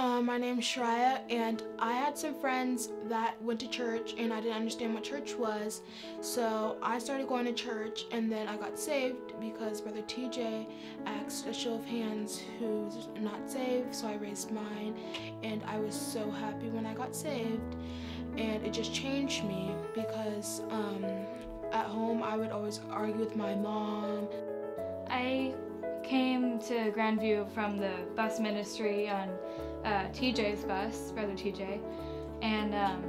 Uh, my name's Shreya, and I had some friends that went to church, and I didn't understand what church was. So I started going to church, and then I got saved because Brother TJ asked a show of hands who's not saved. So I raised mine, and I was so happy when I got saved, and it just changed me because um, at home I would always argue with my mom. I came to Grand View from the bus ministry on uh, TJ's bus, Brother TJ, and um,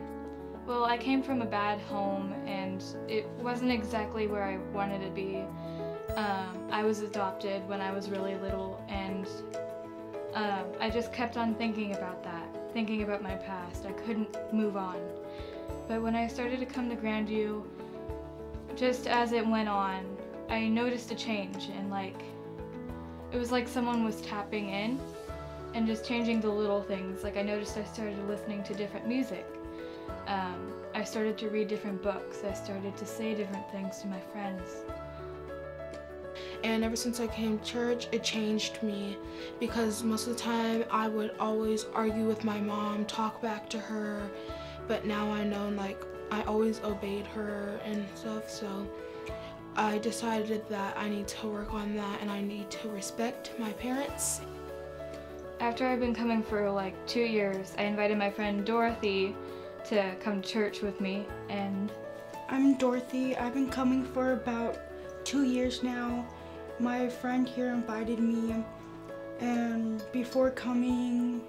well, I came from a bad home and it wasn't exactly where I wanted to be. Um, I was adopted when I was really little and um, I just kept on thinking about that, thinking about my past. I couldn't move on. But when I started to come to Grand View, just as it went on, I noticed a change and like it was like someone was tapping in and just changing the little things. Like I noticed I started listening to different music. Um, I started to read different books. I started to say different things to my friends. And ever since I came to church, it changed me because most of the time I would always argue with my mom, talk back to her, but now I know like I always obeyed her and stuff. So I decided that I need to work on that and I need to respect my parents. After I've been coming for like two years, I invited my friend Dorothy to come to church with me and I'm Dorothy. I've been coming for about two years now. My friend here invited me and before coming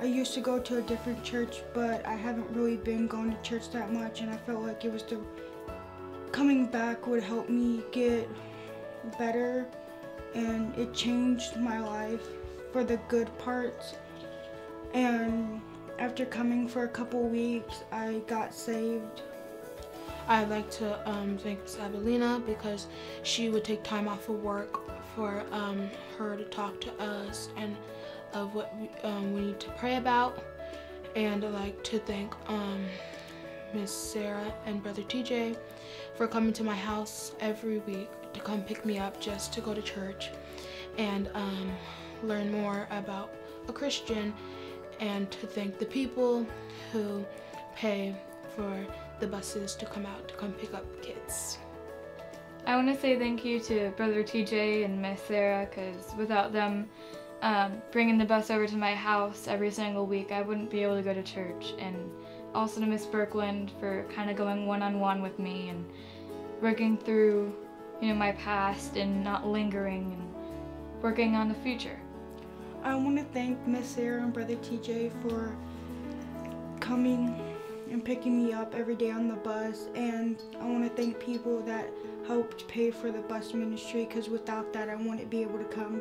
I used to go to a different church but I haven't really been going to church that much and I felt like it was the coming back would help me get better and it changed my life for the good parts. And after coming for a couple weeks I got saved. I'd like to um, thank Miss Abelina because she would take time off of work for um, her to talk to us and of what we, um, we need to pray about. And I'd like to thank um, Miss Sarah and Brother TJ for coming to my house every week to come pick me up just to go to church. And um, learn more about a Christian and to thank the people who pay for the buses to come out to come pick up kids. I want to say thank you to Brother TJ and Miss Sarah because without them um, bringing the bus over to my house every single week, I wouldn't be able to go to church. And also to Miss Berkland for kind of going one-on-one -on -one with me and working through, you know, my past and not lingering and working on the future. I want to thank Miss Sarah and Brother TJ for coming and picking me up every day on the bus and I want to thank people that helped pay for the bus ministry because without that I wouldn't be able to come.